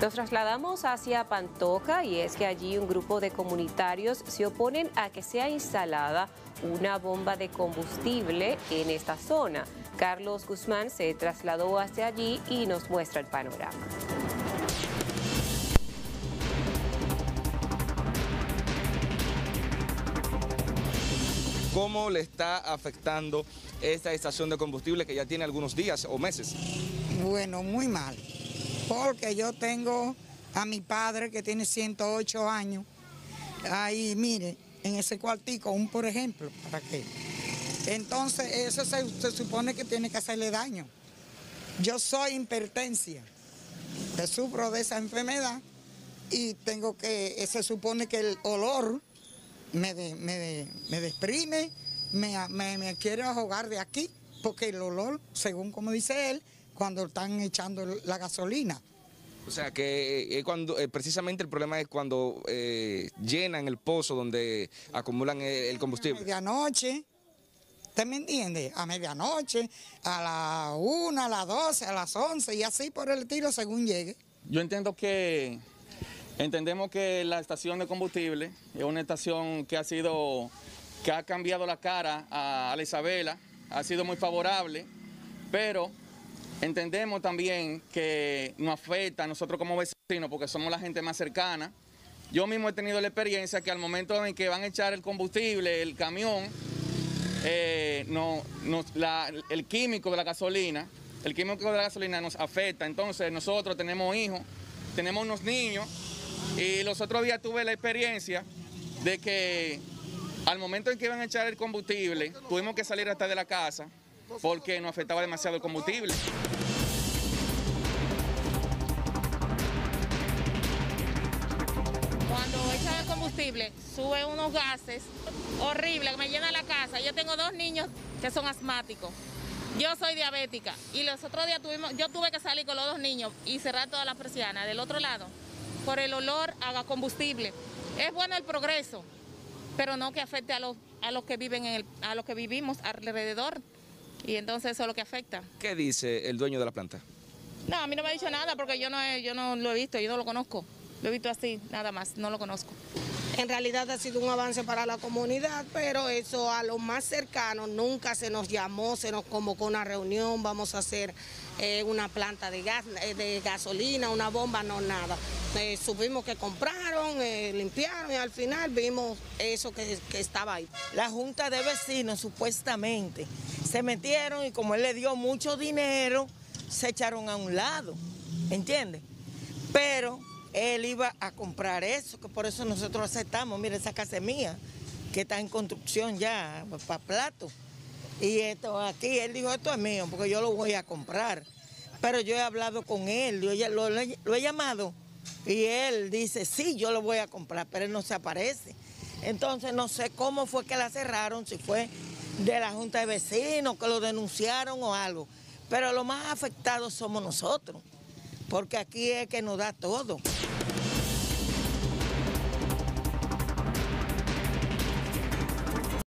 Nos trasladamos hacia Pantoja y es que allí un grupo de comunitarios se oponen a que sea instalada una bomba de combustible en esta zona. Carlos Guzmán se trasladó hacia allí y nos muestra el panorama. ¿Cómo le está afectando esta estación de combustible que ya tiene algunos días o meses? Bueno, muy mal, porque yo tengo a mi padre que tiene 108 años, ahí mire, en ese cuartico, un por ejemplo, ¿para qué? Entonces eso se, se supone que tiene que hacerle daño. Yo soy hipertensia, que sufro de esa enfermedad y tengo que, se supone que el olor me, de- me, de- me deprime, me, me, me quiere ahogar de aquí, porque el olor, según como dice él, cuando están echando la gasolina. O sea que eh, cuando eh, precisamente el problema es cuando eh, llenan el pozo donde acumulan el, el A combustible. medianoche, ¿usted me entiende? A medianoche, a la una, a las 12, a las 11 y así por el tiro según llegue. Yo entiendo que entendemos que la estación de combustible es una estación que ha sido que ha cambiado la cara a, a la Isabela, ha sido muy favorable, pero entendemos también que nos afecta a nosotros como vecinos porque somos la gente más cercana. Yo mismo he tenido la experiencia que al momento en que van a echar el combustible, el camión, eh, el químico de la gasolina, el químico de la gasolina nos afecta. Entonces nosotros tenemos hijos, tenemos unos niños y los otros días tuve la experiencia de que al momento en que iban a echar el combustible, tuvimos que salir hasta de la casa porque nos afectaba demasiado el combustible. Cuando echan el combustible, sube unos gases horribles que me llenan la casa. Yo tengo dos niños que son asmáticos. Yo soy diabética y los otros días tuvimos, yo tuve que salir con los dos niños y cerrar todas las persianas del otro lado por el olor a combustible. Es bueno el progreso, pero no que afecte a los, a los que viven en el, a los que vivimos alrededor. Y entonces eso es lo que afecta. ¿Qué dice el dueño de la planta? No, a mí no me ha dicho nada porque yo no, he- yo no lo he visto, yo no lo conozco. Lo he visto así, nada más, no lo conozco. En realidad ha sido un avance para la comunidad, pero eso a los más cercanos nunca se nos llamó, se nos convocó una reunión, vamos a hacer eh, una planta de gas, eh, de gasolina, una bomba, no nada. Eh, supimos que compraron, eh, limpiaron y al final vimos eso que, que estaba ahí. La junta de vecinos supuestamente se metieron y como él le dio mucho dinero, se echaron a un lado, ¿entiendes? Pero él iba a comprar eso, que por eso nosotros aceptamos, mira esa casa es mía, que está en construcción ya, para plato. Y esto aquí, él dijo, esto es mío, porque yo lo voy a comprar. Pero yo he hablado con él, yo lo, lo he llamado y él dice, sí, yo lo voy a comprar, pero él no se aparece. Entonces no sé cómo fue que la cerraron, si fue de la Junta de Vecinos, que lo denunciaron o algo. Pero los más afectados somos nosotros, porque aquí es que nos da todo.